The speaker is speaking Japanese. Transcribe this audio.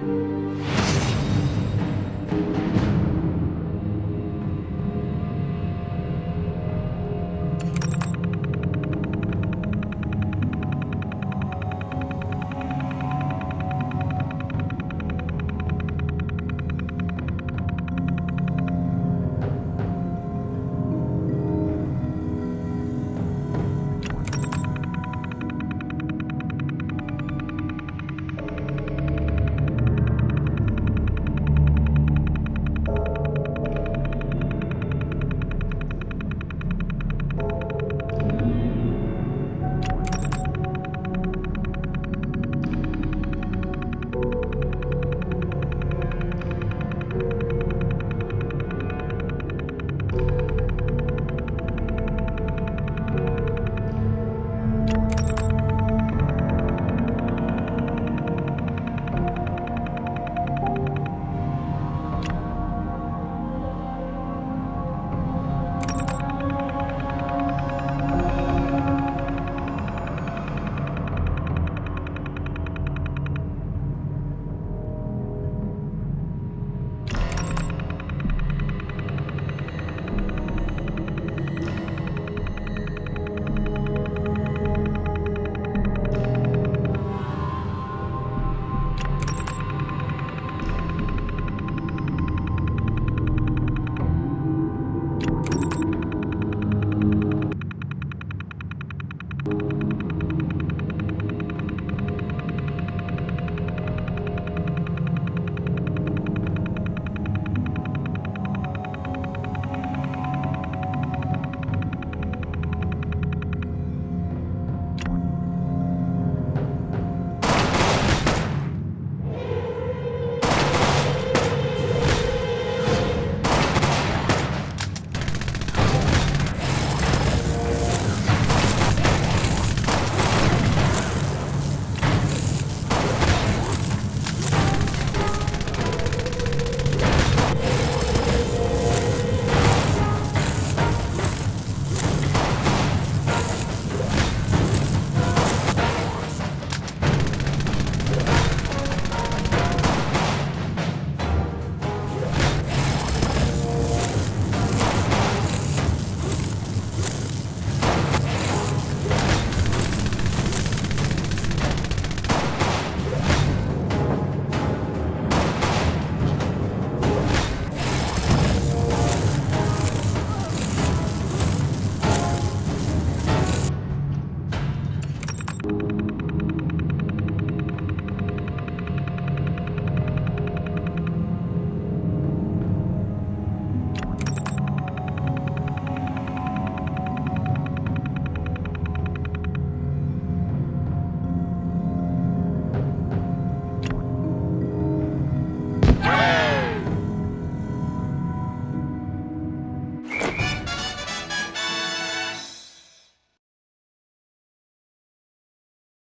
よ